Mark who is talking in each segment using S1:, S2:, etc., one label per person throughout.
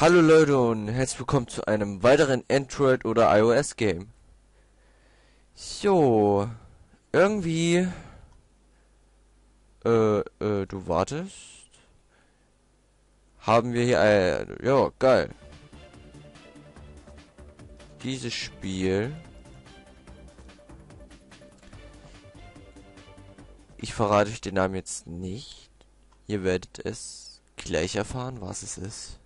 S1: Hallo Leute und herzlich willkommen zu einem weiteren Android oder iOS Game. So, irgendwie, äh, äh, du wartest, haben wir hier ein, ja, geil. Dieses Spiel, ich verrate euch den Namen jetzt nicht. Ihr werdet es gleich erfahren, was es ist.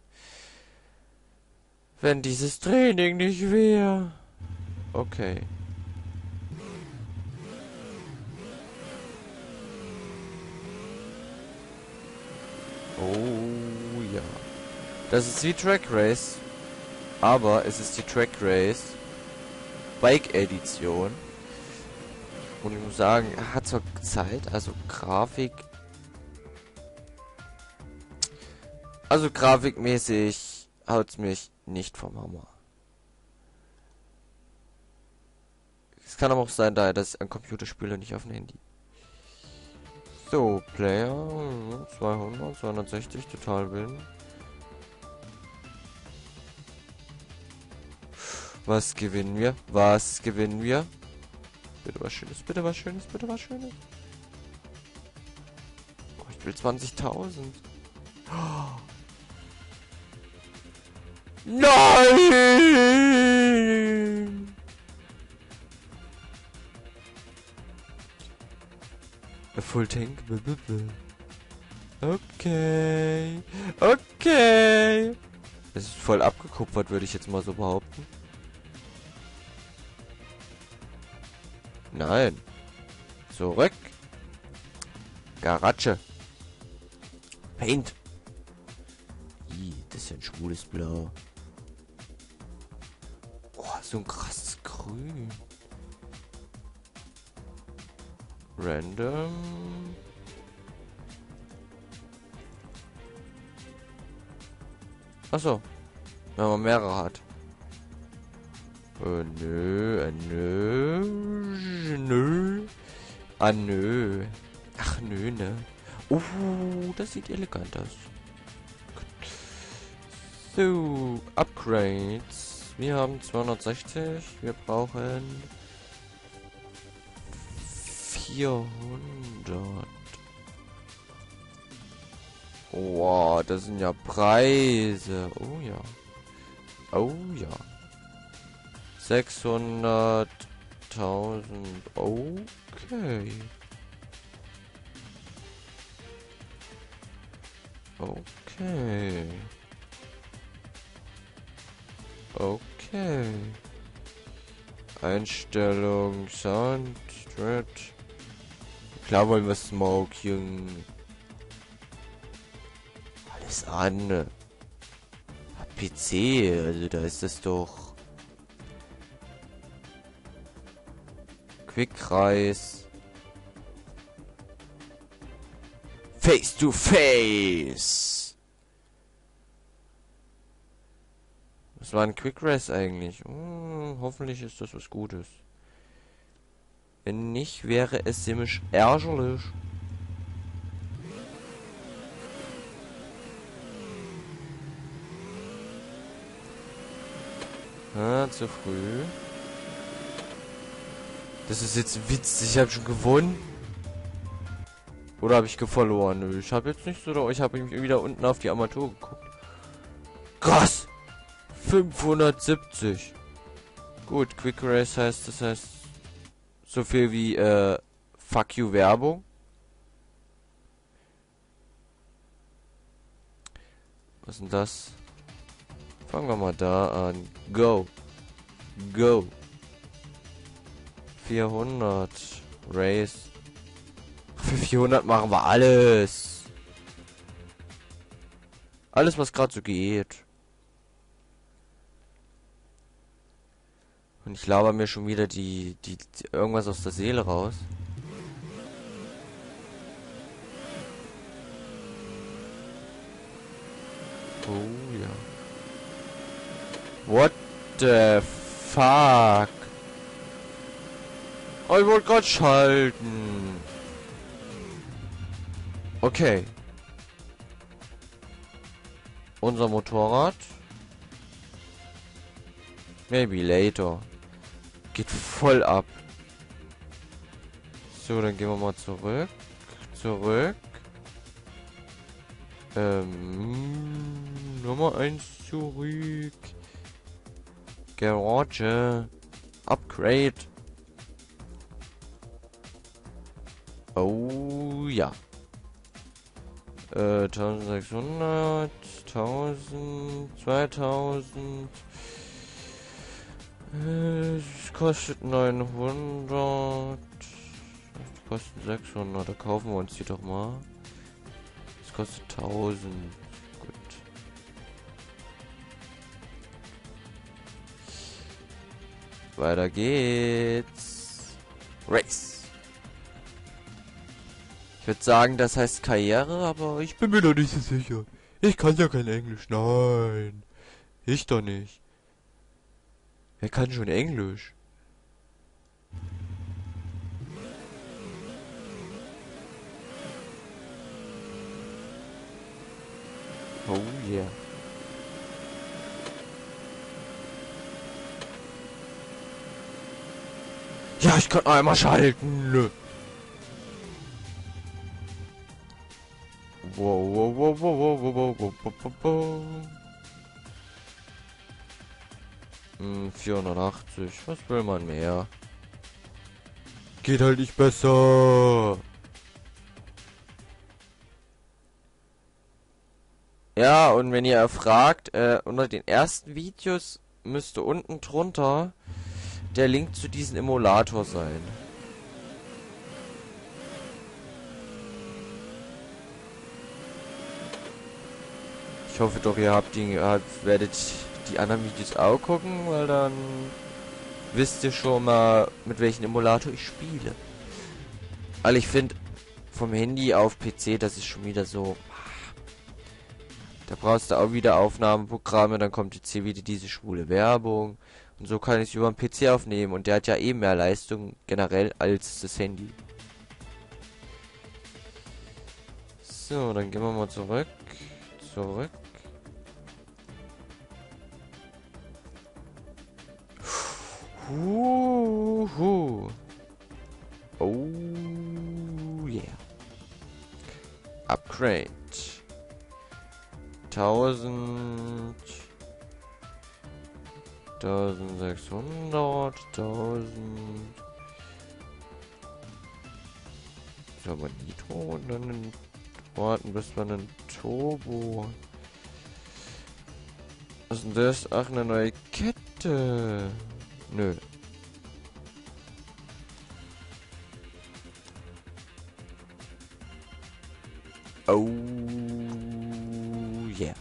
S1: Wenn dieses Training nicht wäre. Okay. Oh ja. Das ist wie Track Race. Aber es ist die Track Race Bike Edition. Und ich muss sagen, er hat zur Zeit, also Grafik. Also grafikmäßig haut's mich nicht vom Hammer. Es kann aber auch sein, da dass ich ein Computerspiel und nicht auf dem Handy. So, Player 200, 260, total bin. Was gewinnen wir? Was gewinnen wir? Bitte was Schönes, bitte was Schönes, bitte was Schönes. Oh, ich will 20.000. Oh. Nein! A full tank. Okay. Okay. Es ist voll abgekupfert, würde ich jetzt mal so behaupten. Nein. Zurück. Garage. Paint. Ih, das ist ein schwules Blau. So ein krasses Grün. Random. Achso. Wenn man mehrere hat. Äh, nö, äh, nö, nö. Ah, nö. Ach, nö, ne. Uh, das sieht elegant aus. So, Upgrades. Wir haben 260. Wir brauchen 400. Wow, das sind ja Preise. Oh ja. Oh ja. 600.000. Okay. Okay. Okay. Einstellung, Sound, Thread. Klar wollen wir Smoking. Alles an. PC, also da ist das doch. Quickkreis. Face to face. Was war ein Quick Race eigentlich? Hm, hoffentlich ist das was Gutes. Wenn nicht, wäre es ziemlich ärgerlich. Ah, zu früh. Das ist jetzt witzig. Ich habe schon gewonnen. Oder habe ich verloren? Ich habe jetzt nicht so... Oder ich habe wieder unten auf die Armatur geguckt. Krass! 570. Gut, Quick Race heißt, das heißt so viel wie äh, Fuck you Werbung. Was ist denn das? Fangen wir mal da an. Go. Go. 400. Race. Für 400 machen wir alles. Alles, was gerade so geht. Und ich laber mir schon wieder die, die, die, irgendwas aus der Seele raus. Oh ja. What the fuck? Oh, ich wollte gerade schalten. Okay. Unser Motorrad Maybe later. Geht voll ab. So, dann gehen wir mal zurück. Zurück. Ähm, Nummer 1 zurück. Garage. Upgrade. Oh ja. Äh, 1600, 1000, 2000. Es kostet 900. Das kostet 600. Da kaufen wir uns die doch mal. Es kostet 1000. Gut. Weiter geht's. Race. Ich würde sagen, das heißt Karriere, aber ich bin mir noch nicht so sicher. Ich kann ja kein Englisch. Nein. Ich doch nicht. Wer kann schon Englisch? Oh yeah. Ja, ich kann einmal schalten. Wow, wow, wow, wow, wow, wow, wow, wow, wow, wow. Hm, 480. Was will man mehr? Geht halt nicht besser. Ja, und wenn ihr fragt, äh, unter den ersten Videos müsste unten drunter der Link zu diesem Emulator sein. Ich hoffe doch, ihr habt ihn, habt, werdet die anderen Videos auch gucken, weil dann wisst ihr schon mal, mit welchem Emulator ich spiele. Weil ich finde, vom Handy auf PC, das ist schon wieder so... Da brauchst du auch wieder Aufnahmeprogramme, dann kommt jetzt hier wieder diese schwule Werbung. Und so kann ich es über den PC aufnehmen. Und der hat ja eben mehr Leistung generell als das Handy. So, dann gehen wir mal zurück. Zurück. Huhu. Oh yeah. Upgrade. 1000 1600 1000 So, aber Nitro und dann warten bis man einen Turbo. Was ist denn das? Ach, eine neue Kette. Nö. Oh yeah.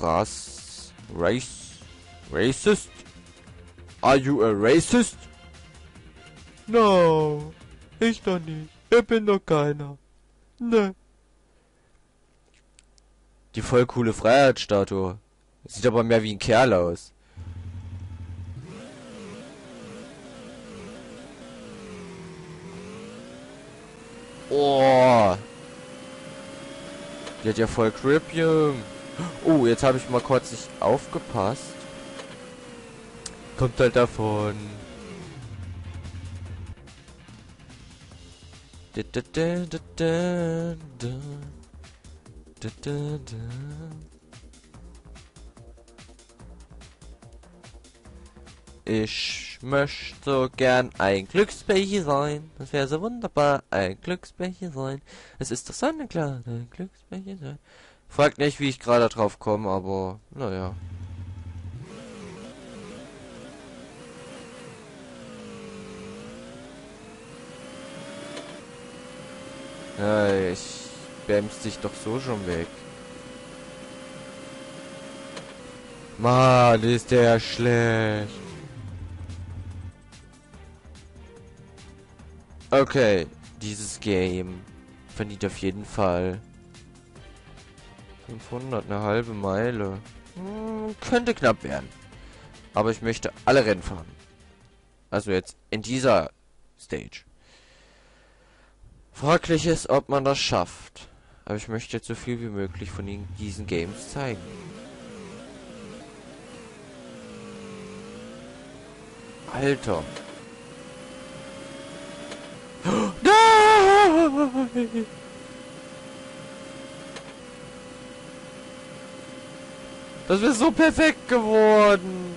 S1: Rass. Race. Racist? Are you a racist? No. Ich doch nicht. Ich bin doch keiner. Ne. Die voll coole Freiheitsstatue. Sieht aber mehr wie ein Kerl aus. Oh. Die hat ja voll Cripium. Oh, jetzt habe ich mal kurz nicht aufgepasst. Kommt halt davon. Da, da, da, Ich möchte so gern ein Glücksbärchen sein. Das wäre so wunderbar, ein Glücksbärchen sein. Es ist doch sonnenklar, ein Glücksbärchen sein. Fragt nicht, wie ich gerade drauf komme, aber naja. Ja, ich bämst dich doch so schon weg. Mann, ist der schlecht. Okay, dieses Game verdient auf jeden Fall 500, eine halbe Meile. Hm, könnte knapp werden. Aber ich möchte alle Rennen fahren. Also jetzt in dieser Stage. Fraglich ist, ob man das schafft. Aber ich möchte jetzt so viel wie möglich von diesen Games zeigen. Alter. Nein! Das wäre so perfekt geworden.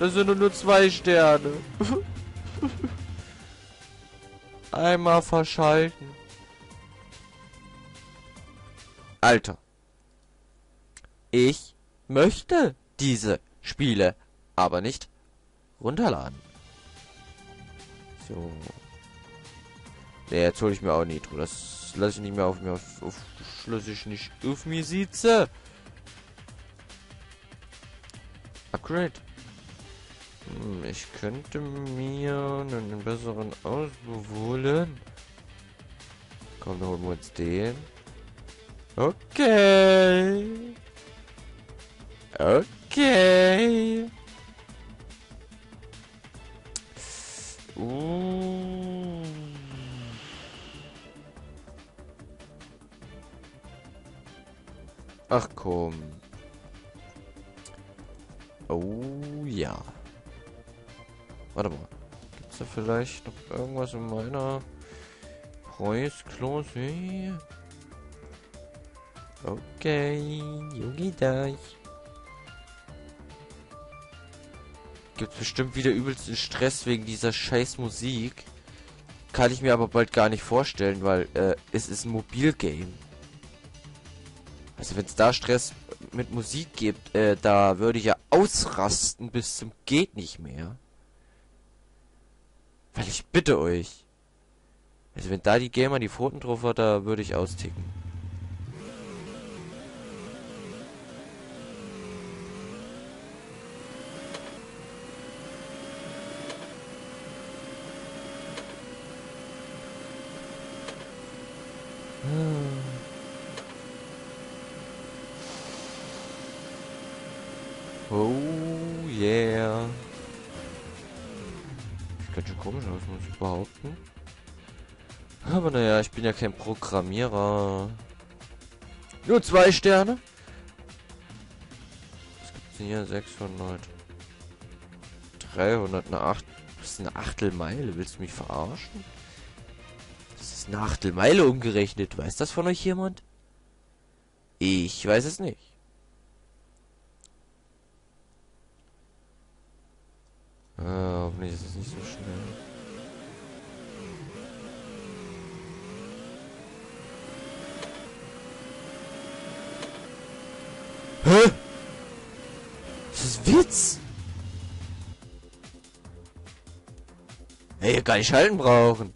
S1: Das sind nur zwei Sterne. Einmal verschalten. Alter. Ich möchte diese Spiele aber nicht runterladen. So. Ne, jetzt hole ich mir auch Nitro. Das lasse ich nicht mehr auf mir auf, auf lasse ich nicht auf mir sitze. Upgrade. Hm, ich könnte mir einen besseren Ausbau holen. Komm, dann holen wir uns den. Okay. Okay. Ach komm. Oh ja. Warte mal. Gibt's da vielleicht noch irgendwas in meiner Preisklasse? Okay, Yogi Deich. Gibt bestimmt wieder übelsten Stress wegen dieser scheiß Musik. Kann ich mir aber bald gar nicht vorstellen, weil äh, es ist ein Mobilgame. Also wenn es da Stress mit Musik gibt, äh, da würde ich ja ausrasten bis zum geht nicht mehr. Weil ich bitte euch. Also wenn da die Gamer die Pfoten drauf hat, da würde ich austicken. Oh yeah. Sieht ganz schön komisch aus, muss ich behaupten. Aber naja, ich bin ja kein Programmierer. Nur zwei Sterne. Was gibt's denn hier? 600. 300, eine 8. Das ist eine Achtelmeile. Willst du mich verarschen? Das ist eine Achtelmeile umgerechnet. Weiß das von euch jemand? Ich weiß es nicht. Ah, hoffentlich ist es nicht so schnell. Hä? Das ist Witz? Ey, gar nicht schalten brauchen.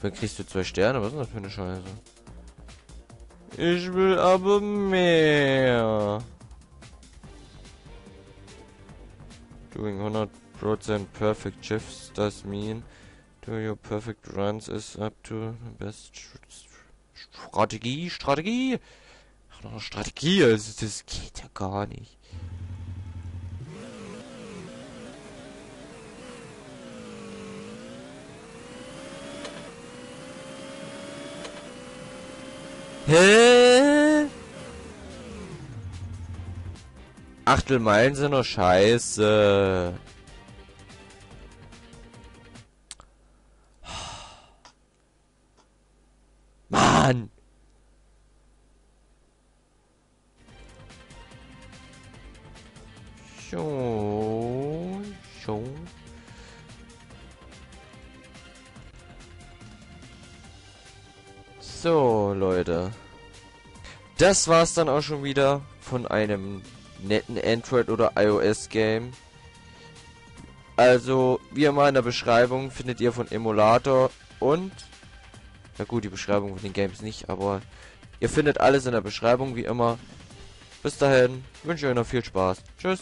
S1: Dann kriegst du zwei Sterne. Was ist das für eine Scheiße? Ich will aber mehr. Doing 100% perfect shifts does mean do your perfect runs is up to the best Strategie, Strategie. Ach, noch Strategie, also das geht ja gar nicht. Hä? Achtelmeilen sind doch scheiße. Mann! Schon, schon. So, Leute. Das war's dann auch schon wieder von einem netten Android- oder iOS-Game. Also, wie immer in der Beschreibung findet ihr von Emulator und... Na gut, die Beschreibung von den Games nicht, aber ihr findet alles in der Beschreibung, wie immer. Bis dahin, wünsche ich euch noch viel Spaß. Tschüss.